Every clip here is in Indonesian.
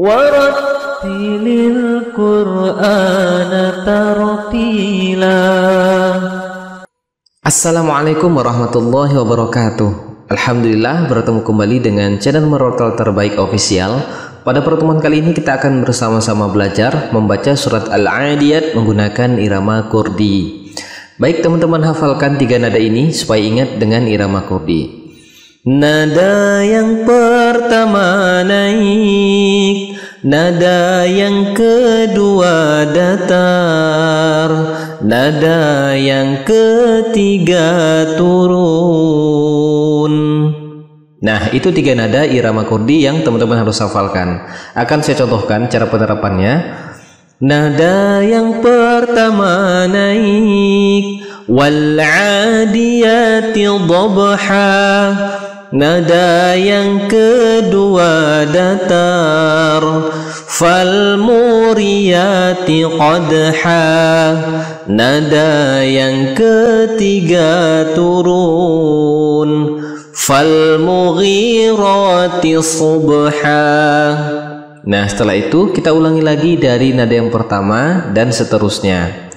ورتل القرآن ترتيلا Assalamualaikum warahmatullahi wabarakatuh Alhamdulillah bertemu kembali dengan channel merotal terbaik official Pada pertemuan kali ini kita akan bersama-sama belajar membaca surat Al-Adiyat menggunakan irama kurdi Baik teman-teman hafalkan tiga nada ini supaya ingat dengan irama kurdi Nada yang pertama naik Nada yang kedua datar Nada yang ketiga turun. Nah itu tiga nada irama kurdi yang teman-teman harus hafalkan. Akan saya contohkan cara penerapannya. Nada yang pertama naik Wal'adiyati dhabha Nada yang kedua datar. Falmuriyati qadha. Nada yang ketiga turun. Falmughirati subha. Nah setelah itu kita ulangi lagi dari nada yang pertama dan seterusnya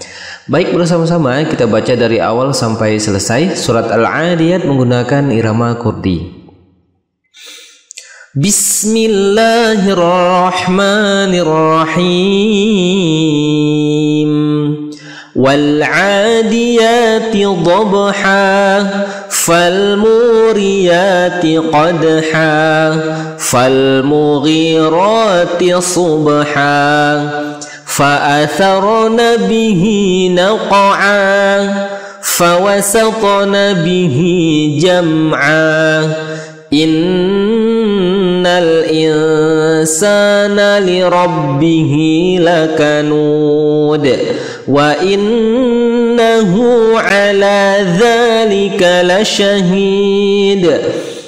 Baik bersama-sama kita baca dari awal sampai selesai surat Al-Adiyat menggunakan irama Kurdi. Bismillahirrahmanirrahim. Wal ضبحا فالموريات fal فالمغيرات qadha fal subha فأثرن به نقعا فوسطن به جمعا. إن الإنسان لربه لكنود وإنه على ذلك لشهيد.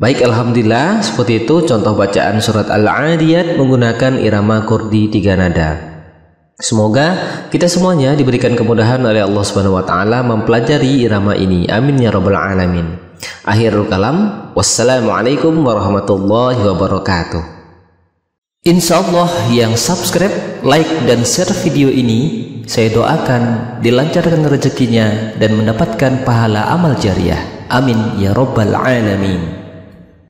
Baik Alhamdulillah seperti itu contoh bacaan surat Al-Adiyat menggunakan irama kurdi tiga nada Semoga kita semuanya diberikan kemudahan oleh Allah Subhanahu wa taala mempelajari irama ini. Amin ya rabbal alamin. Akhirul kalam. Wassalamualaikum warahmatullahi wabarakatuh. Insya Allah yang subscribe, like, dan share video ini Saya doakan dilancarkan rezekinya dan mendapatkan pahala amal jariah Amin ya rabbal alamin